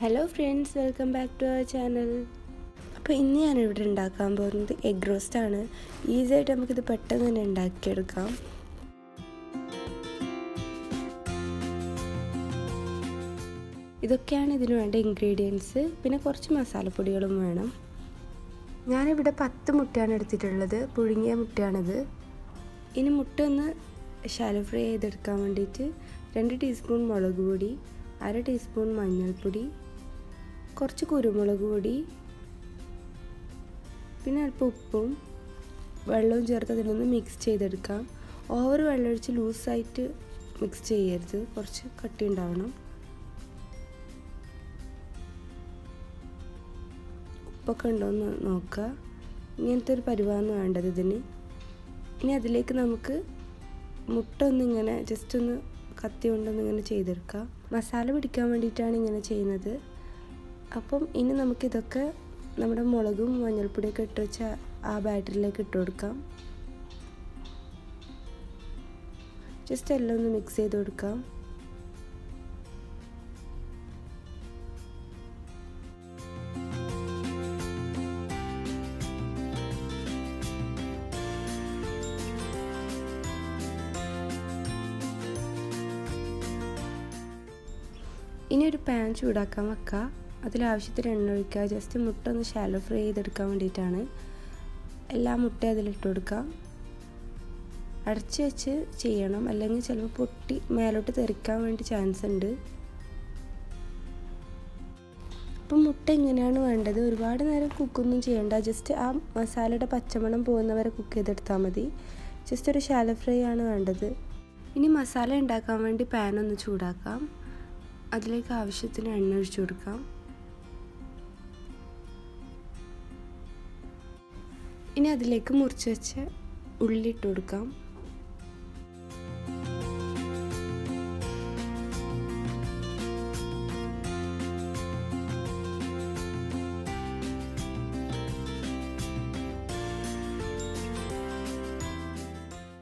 Hello friends welcome back to our channel അപ്പോൾ ഇന്ന് ഞാനിവിടെ ഉണ്ടാക്കാൻ പോകുന്നത് എഗ് റോസ്റ്റ് ആണ്. ഈസി ആയിട്ട് നമുക്കിത് പെട്ടെന്ന് തന്നെ ഉണ്ടാക്കിയെടുക്കാം. ഇതൊക്കെയാണ് ഇതിന് വേണ്ട ഇൻഗ്രീഡിയൻസ് പിന്നെ കുറച്ച് മസാലപ്പൊടികളും വേണം. ഞാനിവിടെ പത്ത് മുട്ടയാണ് എടുത്തിട്ടുള്ളത്. പുഴുങ്ങിയ മുട്ടയാണിത്. ഇനി മുട്ട ഒന്ന് ഷാലോ ഫ്രൈ ചെയ്തെടുക്കാൻ വേണ്ടിയിട്ട് രണ്ട് ടീസ്പൂൺ മുളക് പൊടി അര ടീസ്പൂൺ മഞ്ഞൾപ്പൊടി കുറച്ച് കുരുമുളക് പൊടി പിന്നെ അല്പം ഉപ്പും വെള്ളവും ചേർത്ത് അതിലൊന്ന് മിക്സ് ചെയ്തെടുക്കാം. ഓവർ വെള്ളമൊഴിച്ച് ലൂസായിട്ട് മിക്സ് ചെയ്യരുത്. കുറച്ച് കട്ടി ഉണ്ടാവണം. ഉപ്പൊക്കെ ഉണ്ടോയെന്ന് നോക്കുക. ഇങ്ങനത്തെ ഒരു പരുവാന്ന് വേണ്ടത് ഇതിന്. ഇനി അതിലേക്ക് നമുക്ക് മുട്ട ഒന്നിങ്ങനെ ജസ്റ്റ് ഒന്ന് കത്തി കൊണ്ടൊന്നിങ്ങനെ ചെയ്തെടുക്കാം. മസാല പിടിക്കാൻ വേണ്ടിയിട്ടാണ് ഇങ്ങനെ ചെയ്യുന്നത്. അപ്പം ഇനി നമുക്കിതൊക്കെ നമ്മുടെ മുളകും മഞ്ഞൾപ്പൊടിയൊക്കെ ഇട്ട് വെച്ച ആ ബാറ്ററിലേക്ക് ഇട്ട് കൊടുക്കാം. ജസ്റ്റ് എല്ലാം ഒന്ന് മിക്സ് ചെയ്ത് കൊടുക്കാം. ഇനി ഒരു പാൻ ചൂടാക്കാൻ വെക്കുക അതിലാവശ്യത്തിന് എണ്ണ ഒഴിക്കുക. ജസ്റ്റ് മുട്ട ഒന്ന് ഷാലോ ഫ്രൈ ചെയ്തെടുക്കാൻ വേണ്ടിയിട്ടാണ്. എല്ലാ മുട്ടയും അതിലിട്ട് കൊടുക്കാം അടച്ച് വെച്ച് ചെയ്യണം. അല്ലെങ്കിൽ ചിലപ്പോൾ പൊട്ടി മേലോട്ട് തെറിക്കാൻ വേണ്ടി ചാൻസ് ഉണ്ട്. അപ്പം മുട്ട എങ്ങനെയാണ് വേണ്ടത്? ഒരുപാട് നേരം കുക്കൊന്നും ചെയ്യേണ്ട. ജസ്റ്റ് ആ മസാലയുടെ പച്ചമണം പോകുന്നവരെ കുക്ക് ചെയ്തെടുത്താൽ മതി. ജസ്റ്റ് ഒരു ഷാലോ ഫ്രൈ ആണ് വേണ്ടത്. ഇനി മസാല ഉണ്ടാക്കാൻ വേണ്ടി പാൻ ഒന്ന് ചൂടാക്കാം. അതിലേക്ക് ആവശ്യത്തിന് എണ്ണ ഒഴിച്ചു കൊടുക്കാം. ഇനി അതിലേക്ക് മുറിച്ച് വെച്ച് ഉള്ളി ഇട്ട് കൊടുക്കാം.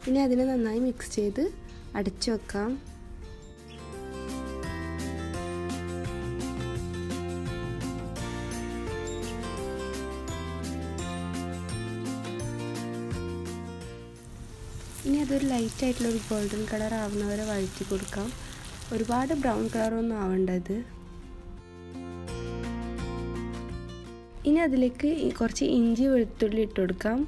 ഇനി അതിനെ നന്നായി മിക്സ് ചെയ്ത് അടച്ചു വെക്കാം. ഇനി അതൊരു ലൈറ്റ് ആയിട്ടുള്ള ഒരു ഗോൾഡൻ കളർ ആവുന്നവരെ വഴറ്റി കൊടുക്കാം. ഒരുപാട് ബ്രൗൺ കളറൊന്നും ആവേണ്ടത്. ഇനി അതിലേക്ക് കുറച്ച് ഇഞ്ചി വെളുത്തുള്ളി ഇട്ട് കൊടുക്കാം.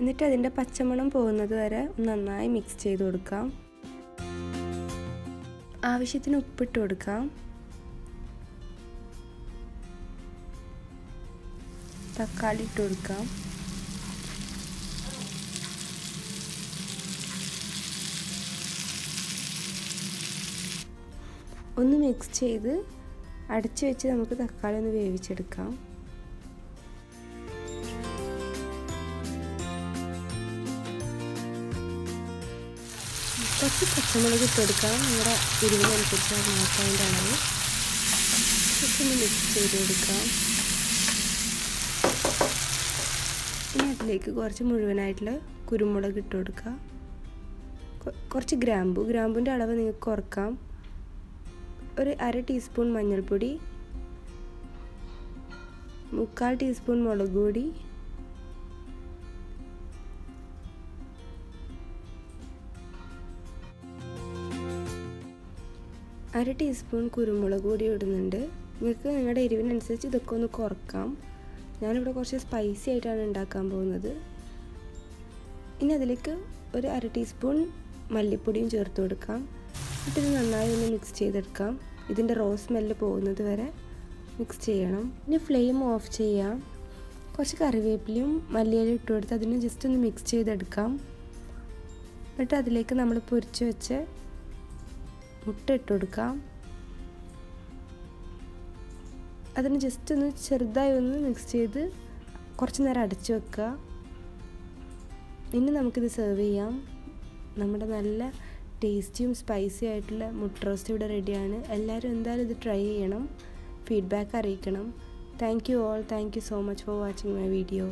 എന്നിട്ട് അതിന്റെ പച്ചമണം പോകുന്നത് വരെ നന്നായി മിക്സ് ചെയ്ത് കൊടുക്കാം. ആവശ്യത്തിന് ഉപ്പിട്ട് കൊടുക്കാം. തക്കാളി ഇട്ട് കൊടുക്കാം. ഒന്ന് മിക്സ് ചെയ്ത് അടച്ചു വെച്ച് നമുക്ക് തക്കാളി ഒന്ന് വേവിച്ചെടുക്കാം. കുറച്ച് പച്ചമുളക് ഇട്ട് കൊടുക്കാം നമ്മുടെ എരിവിനനുസരിച്ച് അത് മാറ്റാന്റെ അളവ്. കുറച്ചൊന്ന് മിക്സ് ചെയ്ത് കൊടുക്കാം. ഇനി അതിലേക്ക് കുറച്ച് മുഴുവനായിട്ടുള്ള കുരുമുളക് ഇട്ട് കൊടുക്കുക കുറച്ച് ഗ്രാമ്പു. ഗ്രാമ്പുവിന്റെ അളവ് നിങ്ങൾക്ക് കുറക്കാം. ഒരു അര ടീസ്പൂൺ മഞ്ഞൾപ്പൊടി മുക്കാൽ ടീസ്പൂൺ മുളക് പൊടി അര ടീസ്പൂൺ കുരുമുളക് പൊടി ഇടുന്നുണ്ട്. നിങ്ങൾക്ക് നിങ്ങളുടെ എരിവിനനുസരിച്ച് ഇതൊക്കെ ഒന്ന് കുറക്കാം. ഞാനിവിടെ കുറച്ച് സ്പൈസി ആയിട്ടാണ് ഉണ്ടാക്കാൻ പോകുന്നത്. ഇനി അതിലേക്ക് ഒരു അര ടീസ്പൂൺ മല്ലിപ്പൊടിയും ചേർത്ത് കൊടുക്കാം. എന്നിട്ട് നന്നായി ഒന്ന് മിക്സ് ചെയ്തെടുക്കാം. ഇതിന്റെ റോ സ്മെല്ല് പോകുന്നത് വരെ മിക്സ് ചെയ്യണം. ഇനി ഫ്ലെയിം ഓഫ് ചെയ്യാം. കുറച്ച് കറിവേപ്പിലയും മല്ലിയിലും ഇട്ട് കൊടുത്ത് അതിന് ജസ്റ്റ് ഒന്ന് മിക്സ് ചെയ്തെടുക്കാം. എന്നിട്ട് അതിലേക്ക് നമ്മൾ പൊരിച്ച് വെച്ച് മുട്ട ഇട്ട് കൊടുക്കാം അതിന് ജസ്റ്റ് ഒന്ന് ചെറുതായി ഒന്ന് മിക്സ് ചെയ്ത് കുറച്ച് നേരം അടച്ചു വെക്കുക. ഇനി നമുക്കിത് സെർവ് ചെയ്യാം. നമ്മുടെ നല്ല ടേസ്റ്റിയും സ്പൈസി ആയിട്ടുള്ള മുട്ട റോസ്റ്റ് ഇവിടെ റെഡിയാണ് എല്ലാവരും എന്തായാലും ഇത് ട്രൈ ചെയ്യണം. ഫീഡ്ബാക്ക് അറിയിക്കണം. Thank you all thank you so much for watching my video